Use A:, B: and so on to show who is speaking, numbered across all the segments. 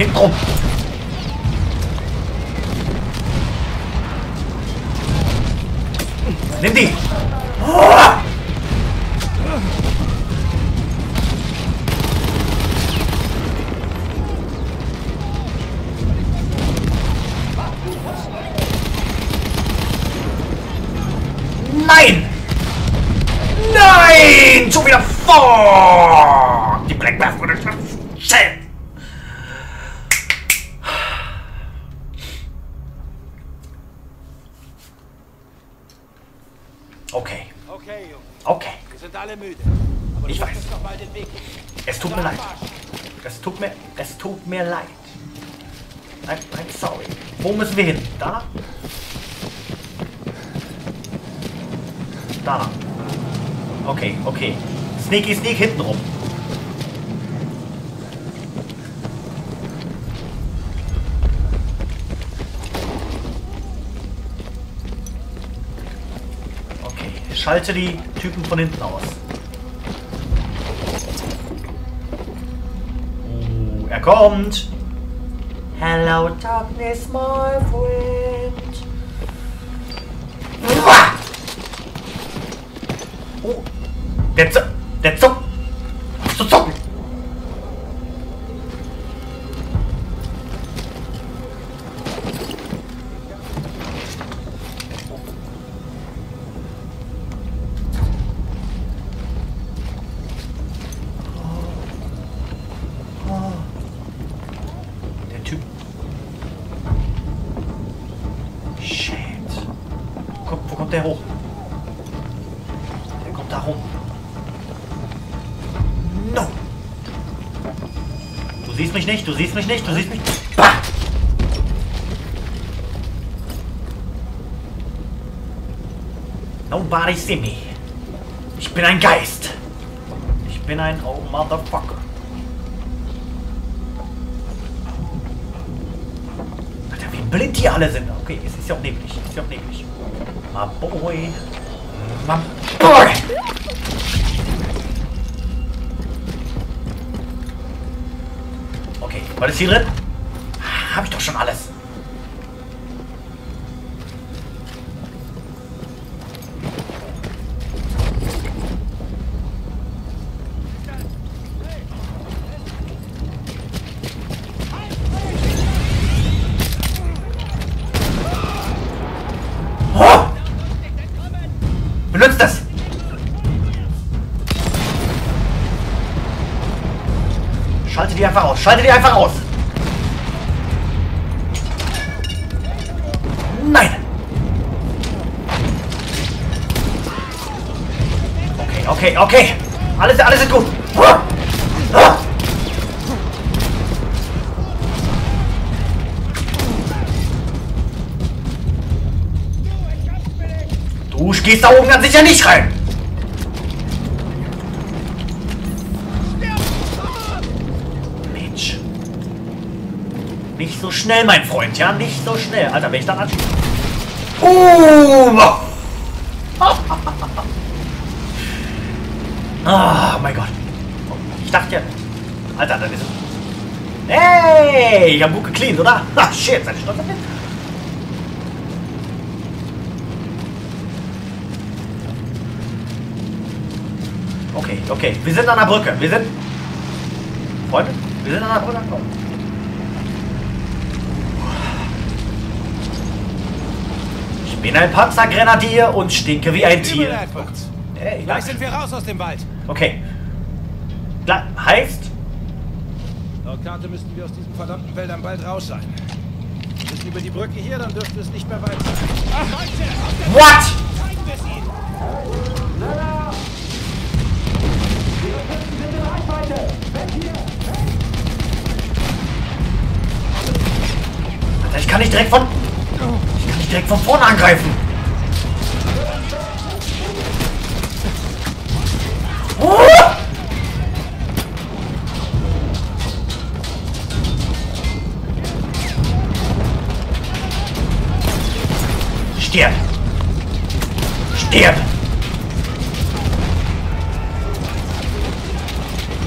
A: Hinten rum. Nimm die! Oh! Nein! Nein! Schon wieder vor! Die Black Bath
B: alle müde. Aber
A: Ich weiß. Es tut mir leid. Es tut mir, es tut mir leid. I'm, I'm sorry. Wo müssen wir hin? Da? Da. Okay, okay. Sneaky Sneak hinten rum. Schalte die Typen von hinten aus. Oh, er kommt. Hello, darkness, my friend. Uah! Oh, der, Z der zuckt. Mich nicht, du siehst mich nicht, du siehst mich. Bah! Nobody see me. Ich bin ein Geist. Ich bin ein Oh Motherfucker. Alter, wie blind die alle sind. Okay, es ist ja auch neblig. Es ist ja auch neblig. My boy. My boy. Okay, was ist hier drin? Hab ich doch schon alles. Die einfach aus. Schalte die einfach aus. Nein! Okay, okay, okay. Alles, alles ist gut. Du gehst da oben ganz sicher nicht rein. Schnell, mein Freund, ja? Nicht so schnell. Alter, wenn ich dann anschieße. Uh! Ah, mein Gott. Ich dachte ja... Alter, dann ist es... Hey, ich hab gut gecleant, oder? Ah, shit, seid ihr stolz auf mich? Okay, okay. Wir sind an der Brücke. Wir sind... Freunde, wir sind an der Brücke angekommen. Bin ein Panzergrenadier und stinke wie ein Tier. Hey,
B: Gleich sind wir raus aus dem Wald.
A: Okay. Gla heißt...
B: Laut Karte müssten wir aus diesen verdammten Wäldern bald raus sein. Wir müssen über die Brücke hier, dann dürfte es nicht mehr weit sein. Ach, Leute,
A: What?
B: zeigen wir es ihnen.
A: Alter, ich kann nicht direkt von... Ich kann dich direkt von vorne angreifen. Oh! Stirb! Stirb!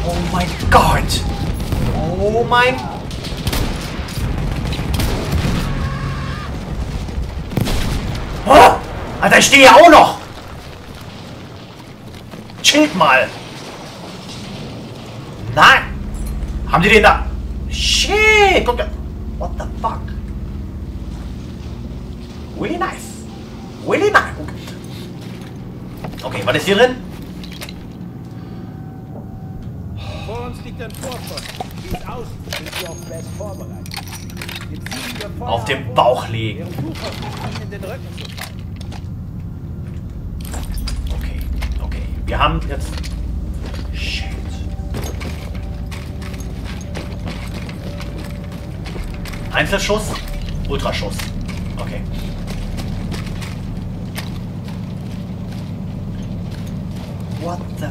A: Oh mein Gott! Oh mein Gott! Alter, ich stehe ja auch noch! Chillt mal! Nein! Haben die den da? Shit! Guck da! What the fuck? Really nice. Really nice. Okay, okay was ist hier drin?
B: Vor uns liegt ein Vorfall. Wie es aussieht, sind wir auf Blast vorbereitet.
A: Auf dem Bauch legen.
B: während du versuchst, ihn in den Rücken zu fallen.
A: Okay, okay. Wir haben jetzt... Shit. Einzelschuss, Ultraschuss. Okay. What the...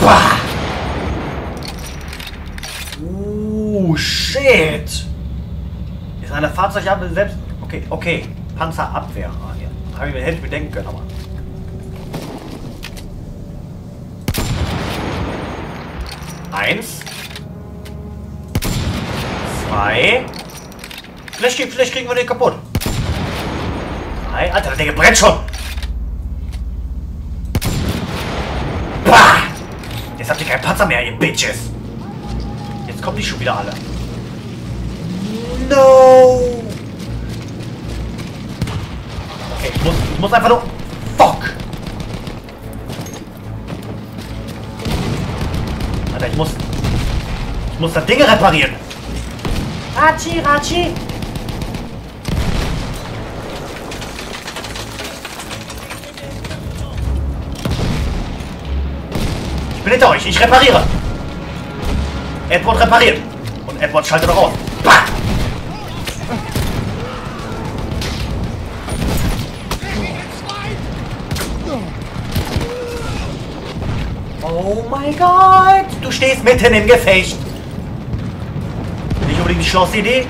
A: Bah! Uh, shit! Ist eine Fahrzeugabwehr selbst... Okay, okay. Panzerabwehr. Ah, ja. Ich mir, hätte ich bedenken können, aber... Eins. Zwei. Vielleicht, vielleicht kriegen wir den kaputt. Drei. Alter, der brennt schon. Bah! Jetzt habt ihr keinen Panzer mehr, ihr Bitches. Jetzt kommen die schon wieder alle. No! Okay, ich muss, ich muss einfach nur... Fuck! Alter, ich muss... Ich muss da Dinge reparieren. Rachi, Rachi! Ich bin hinter euch, ich repariere. Edward repariert. Und Edward schaltet noch aus. Bah! Oh mein Gott! Du stehst mitten im Gefecht. Nicht unbedingt die schlauste Idee.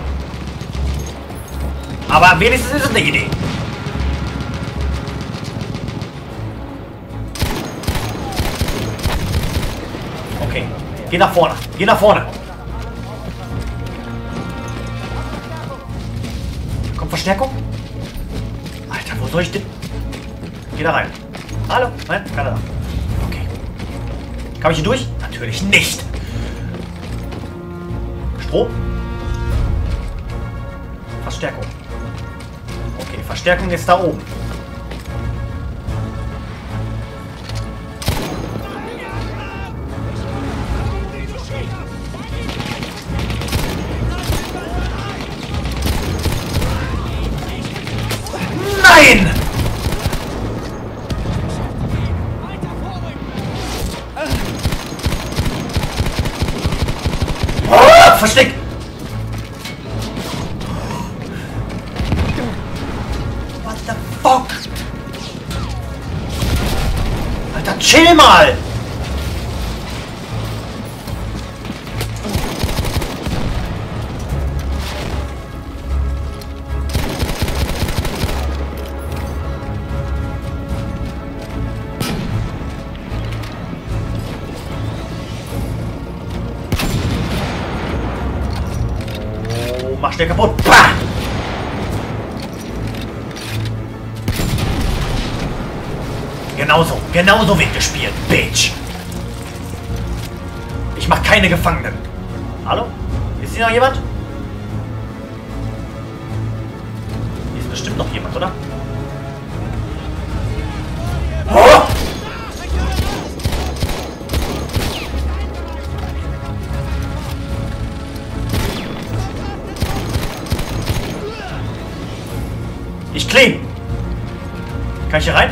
A: Aber wenigstens ist es eine Idee. Okay. Geh nach vorne. Geh nach vorne. Kommt Verstärkung? Alter, wo soll ich denn? Geh da rein. Hallo? Nein, keiner da. Kam ich hier durch? Natürlich nicht. Strom? Verstärkung. Okay, Verstärkung ist da oben. Versteck! What the fuck? Alter, chill mal! Schnell kaputt. Bah! Genauso, genauso wird gespielt, Bitch. Ich mach keine Gefangenen. Hallo? Ist hier noch jemand? Hier ist bestimmt noch jemand, oder? Kann ich hier rein?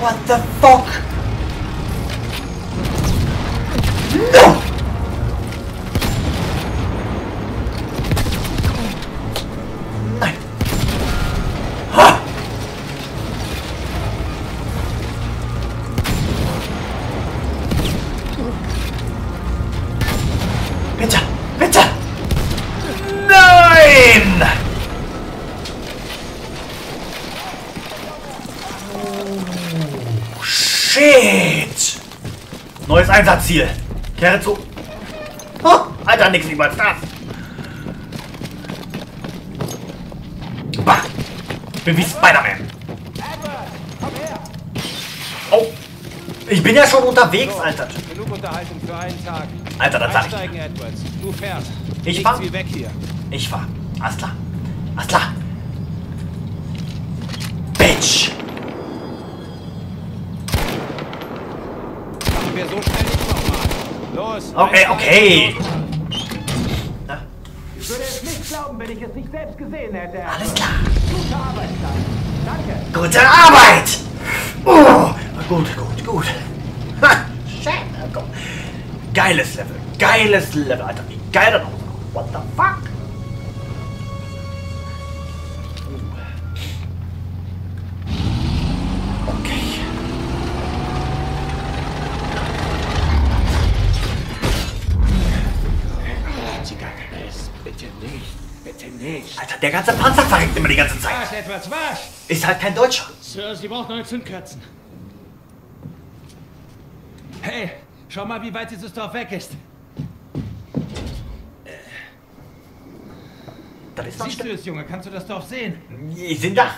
A: What the fuck? No! Neues Einsatzziel. Kehre zu. Oh, Alter, nix lieber als das. Bah. Bin wie Spider-Man. Oh. Ich bin ja schon unterwegs, Alter.
B: Genug Unterhaltung für einen Tag.
A: Alter, das sag ich. Ich fahr. Ich fahr. Alles klar. Alles klar. Bitch.
B: Machen wir so schnell nicht nochmal. Los.
A: Okay, okay.
C: Ich würde es nicht glauben, wenn ich es nicht selbst gesehen hätte.
A: alles klar.
C: Gute Arbeitszeit. Danke.
A: Gute Arbeit! Oh, gut, gut, gut. Ha, shit. Geiles Level, geiles Level, Alter. Wie geil das aussah. What the fuck?
C: Bitte nicht.
A: Alter, der ganze Panzer verreckt immer die ganze Zeit.
B: Was, Edwards, was?
A: Ist halt kein Deutscher.
D: Sir, Sie brauchen neue Zündkerzen.
B: Hey, schau mal, wie weit dieses Dorf weg ist.
A: Das ist doch
B: Siehst du es, Junge? Kannst du das Dorf sehen?
A: Die sind da.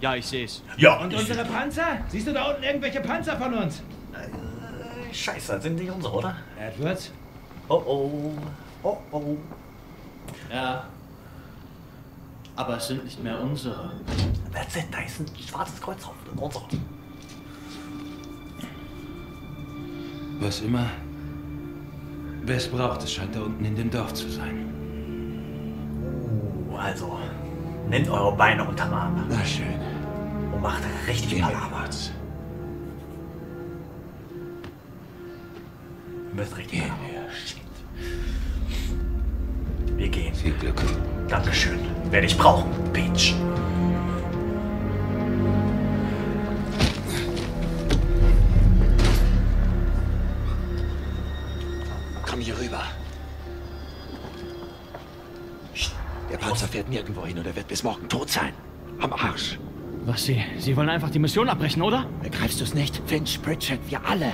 D: Ja, ich sehe es.
A: Ja.
B: Und unsere Panzer? Siehst du da unten irgendwelche Panzer von uns?
A: Äh, Scheiße, das sind nicht unsere, oder?
B: Edwards?
A: Oh oh. Oh oh.
D: Ja. Aber es sind nicht mehr unsere.
A: That's it, da ist ein schwarzes Kreuz drauf. Unsere.
B: Was immer. Wer es braucht, es scheint da unten in dem Dorf zu sein.
A: Uh, also. Nehmt eure Beine unterm Arm
C: Na schön.
A: und macht richtig Palaver. Ihr müsst richtig Gehen
C: Viel Glück.
A: Dankeschön. Werde ich brauchen, Bitch.
C: Komm hier rüber. Der Panzer fährt nirgendwo hin und er wird bis morgen tot sein. Am Arsch.
D: Was Sie? Sie wollen einfach die Mission abbrechen, oder?
C: Begreifst du es nicht? Finch, Pritchett, wir alle.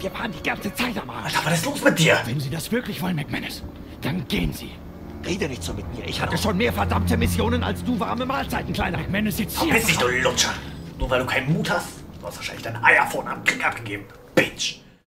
C: Wir waren die ganze Zeit am Arsch.
A: Alter, was ist los mit dir?
D: Wenn Sie das wirklich wollen, McManus, dann gehen Sie.
C: Rede nicht so mit mir. Ich hatte schon mehr verdammte Missionen als du warme Mahlzeiten, Kleiner.
D: McManus jetzt hier.
A: Verpiss dich, du Lutscher. Nur weil du keinen Mut hast. Du hast wahrscheinlich deine Eier vorne am Krieg abgegeben. Bitch.